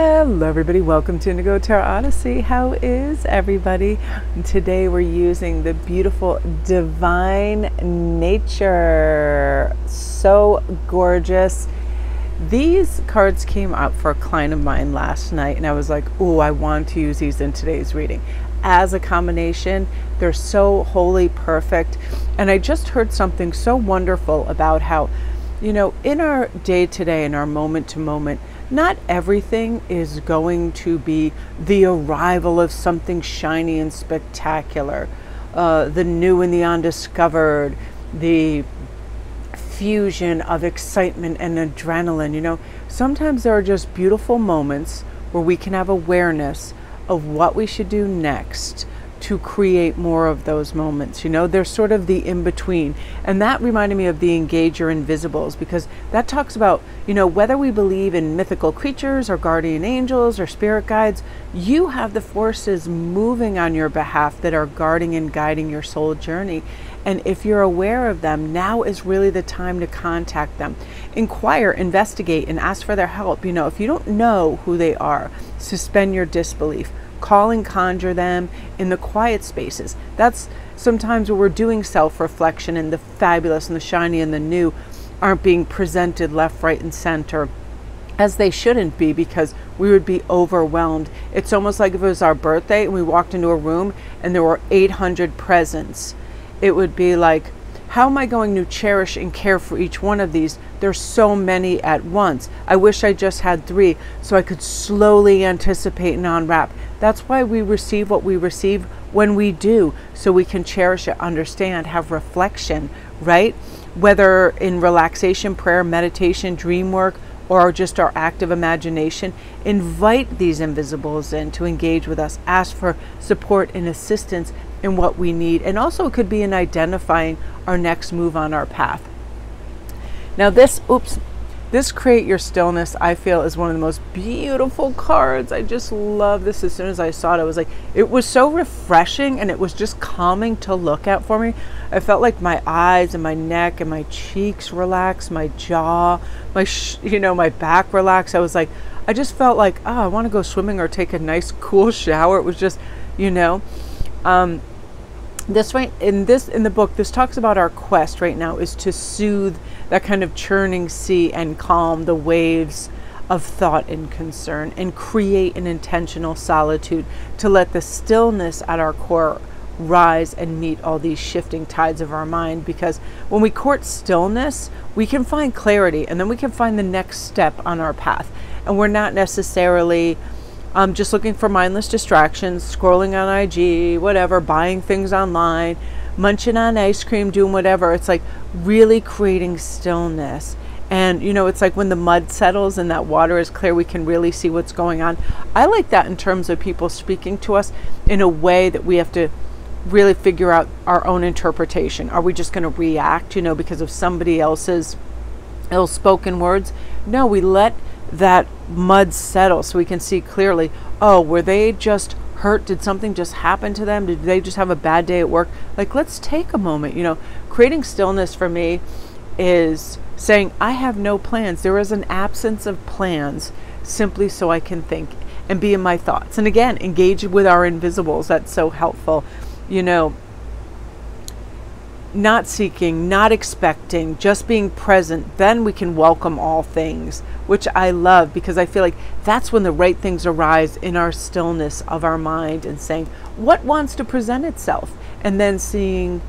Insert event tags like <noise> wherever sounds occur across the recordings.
Hello, everybody. Welcome to Indigo Tarot Odyssey. How is everybody? Today we're using the beautiful Divine Nature. So gorgeous. These cards came up for a client of mine last night, and I was like, oh, I want to use these in today's reading. As a combination, they're so wholly perfect. And I just heard something so wonderful about how, you know, in our day to day, in our moment to moment, not everything is going to be the arrival of something shiny and spectacular, uh, the new and the undiscovered, the fusion of excitement and adrenaline. You know, sometimes there are just beautiful moments where we can have awareness of what we should do next to create more of those moments. You know, they're sort of the in between. And that reminded me of the Engager Invisibles because that talks about, you know, whether we believe in mythical creatures or guardian angels or spirit guides, you have the forces moving on your behalf that are guarding and guiding your soul journey. And if you're aware of them, now is really the time to contact them. Inquire, investigate, and ask for their help. You know, if you don't know who they are, suspend your disbelief call and conjure them in the quiet spaces. That's sometimes where we're doing self reflection and the fabulous and the shiny and the new aren't being presented left, right, and center as they shouldn't be because we would be overwhelmed. It's almost like if it was our birthday and we walked into a room and there were 800 presents. It would be like, how am I going to cherish and care for each one of these? There's so many at once. I wish I just had three so I could slowly anticipate and unwrap. That's why we receive what we receive when we do, so we can cherish it, understand, have reflection, right? Whether in relaxation, prayer, meditation, dream work, or just our active imagination, invite these invisibles in to engage with us, ask for support and assistance in what we need, and also it could be in identifying our next move on our path. Now, this, oops, this Create Your Stillness, I feel, is one of the most beautiful cards. I just love this. As soon as I saw it, I was like, it was so refreshing and it was just calming to look at for me. I felt like my eyes and my neck and my cheeks relax, my jaw, my, you know, my back relax. I was like, I just felt like, oh, I want to go swimming or take a nice cool <laughs> shower. It was just, you know, um, this right in this in the book this talks about our quest right now is to soothe that kind of churning sea and calm the waves of thought and concern and create an intentional solitude to let the stillness at our core rise and meet all these shifting tides of our mind. Because when we court stillness we can find clarity and then we can find the next step on our path. And we're not necessarily um, just looking for mindless distractions, scrolling on IG, whatever, buying things online, munching on ice cream, doing whatever. It's like really creating stillness. And, you know, it's like when the mud settles and that water is clear, we can really see what's going on. I like that in terms of people speaking to us in a way that we have to really figure out our own interpretation. Are we just going to react, you know, because of somebody else's ill spoken words? No, we let that mud settle so we can see clearly oh were they just hurt? Did something just happen to them? Did they just have a bad day at work? Like let's take a moment you know. Creating stillness for me is saying i have no plans. There is an absence of plans simply so i can think and be in my thoughts. And again engage with our invisibles. That's so helpful you know not seeking, not expecting, just being present, then we can welcome all things, which I love because I feel like that's when the right things arise in our stillness of our mind and saying, what wants to present itself? And then seeing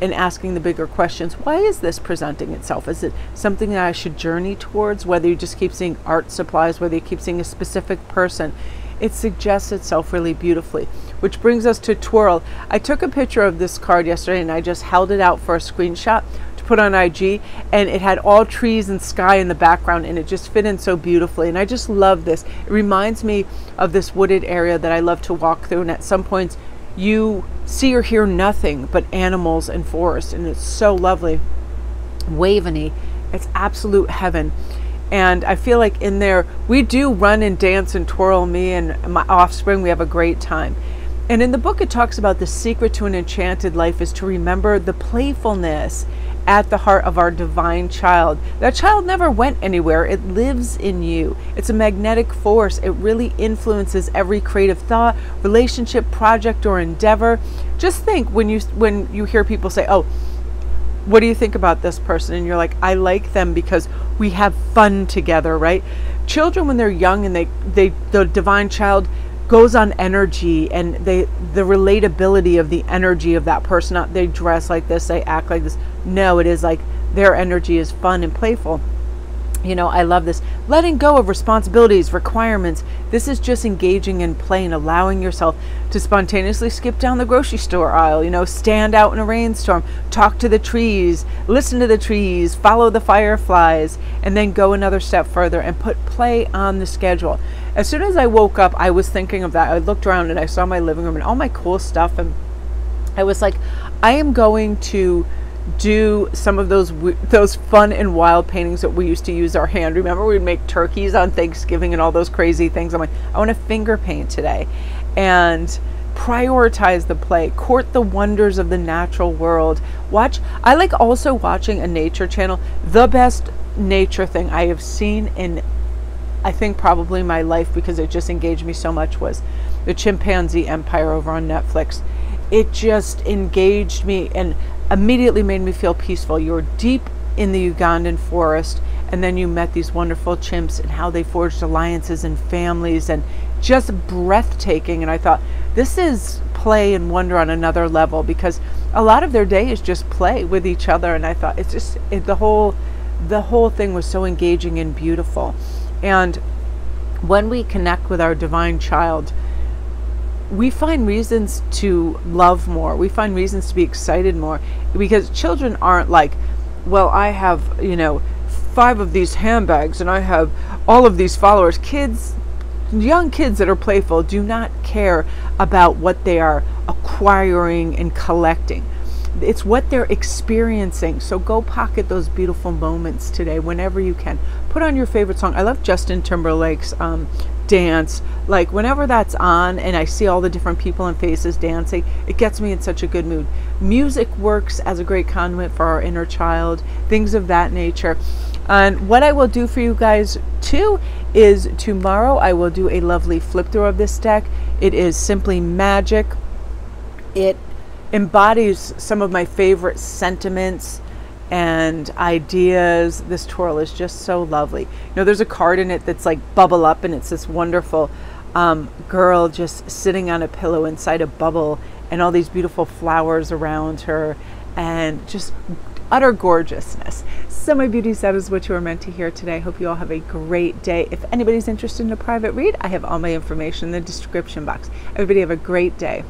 and asking the bigger questions why is this presenting itself? Is it something that I should journey towards? Whether you just keep seeing art supplies, whether you keep seeing a specific person, it suggests itself really beautifully. Which brings us to Twirl. I took a picture of this card yesterday and I just held it out for a screenshot to put on IG and it had all trees and sky in the background and it just fit in so beautifully. And I just love this. It reminds me of this wooded area that I love to walk through and at some points you see or hear nothing but animals and forest and it's so lovely. Waveny. It's absolute heaven and I feel like in there we do run and dance and twirl me and my offspring. We have a great time. And in the book, it talks about the secret to an enchanted life is to remember the playfulness at the heart of our divine child. That child never went anywhere, it lives in you. It's a magnetic force. It really influences every creative thought, relationship, project, or endeavor. Just think when you when you hear people say, "Oh, what do you think about this person?" and you're like, "I like them because we have fun together," right? Children when they're young and they they the divine child goes on energy and they the relatability of the energy of that person they dress like this they act like this no it is like their energy is fun and playful you know, I love this. Letting go of responsibilities, requirements. This is just engaging in play and allowing yourself to spontaneously skip down the grocery store aisle, you know, stand out in a rainstorm, talk to the trees, listen to the trees, follow the fireflies, and then go another step further and put play on the schedule. As soon as I woke up, I was thinking of that. I looked around and I saw my living room and all my cool stuff. And I was like, I am going to do some of those those fun and wild paintings that we used to use our hand. Remember, we'd make turkeys on Thanksgiving and all those crazy things. I'm like, I want to finger paint today, and prioritize the play, court the wonders of the natural world. Watch. I like also watching a nature channel. The best nature thing I have seen in, I think probably my life because it just engaged me so much was the Chimpanzee Empire over on Netflix. It just engaged me and immediately made me feel peaceful. You were deep in the Ugandan forest, and then you met these wonderful chimps and how they forged alliances and families, and just breathtaking. And I thought, this is play and wonder on another level because a lot of their day is just play with each other. And I thought it's just it, the whole the whole thing was so engaging and beautiful. And when we connect with our divine child, we find reasons to love more. We find reasons to be excited more because children aren't like, well, I have, you know, five of these handbags and I have all of these followers. Kids, young kids that are playful do not care about what they are acquiring and collecting. It's what they're experiencing. So go pocket those beautiful moments today whenever you can. Put on your favorite song. I love Justin Timberlake's um, dance like whenever that's on and i see all the different people and faces dancing it gets me in such a good mood. Music works as a great conduit for our inner child things of that nature. And what i will do for you guys too is tomorrow i will do a lovely flip through of this deck. It is simply magic. It embodies some of my favorite sentiments and ideas. This twirl is just so lovely. You know, there's a card in it that's like bubble up, and it's this wonderful um, girl just sitting on a pillow inside a bubble, and all these beautiful flowers around her, and just utter gorgeousness. So, my that is what you are meant to hear today. Hope you all have a great day. If anybody's interested in a private read, I have all my information in the description box. Everybody, have a great day.